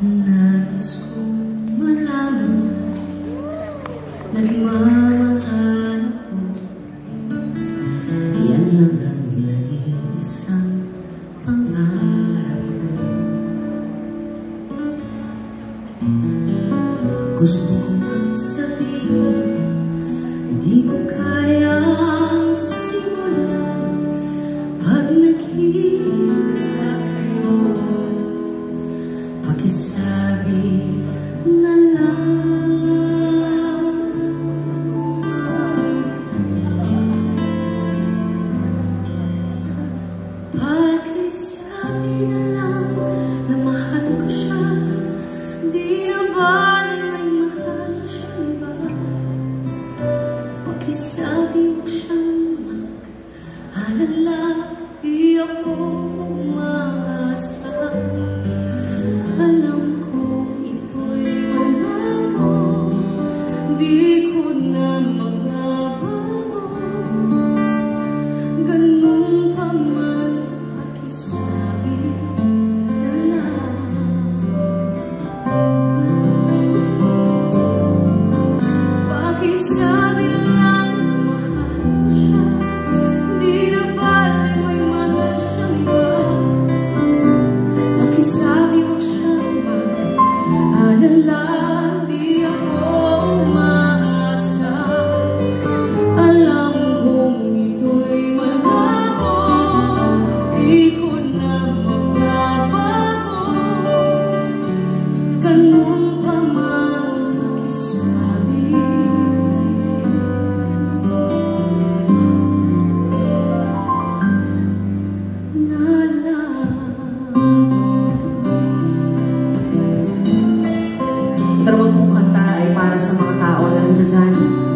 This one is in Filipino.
Nais kong malaman Nagmamahal ako. Yan lang ang nag-iisang pangarap ko. Gusto ko mang sabihin Hindi ko kayang simulan. Pag nakita Pakisabi na lang. Pakisabi na lang na mahal ko siya? Di na baling may mahal siyang iba Pakisabi mo siyang mag-alala Di ako Ito naman pong kanta ay para sa mga tao na nandiyan dyan